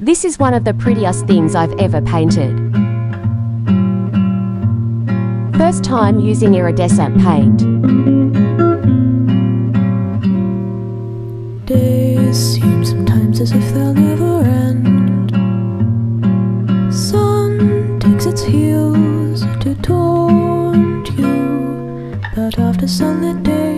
This is one of the prettiest things I've ever painted. First time using iridescent paint. Days seem sometimes as if they'll never end. Sun takes its heels to taunt you, but after sunlit days.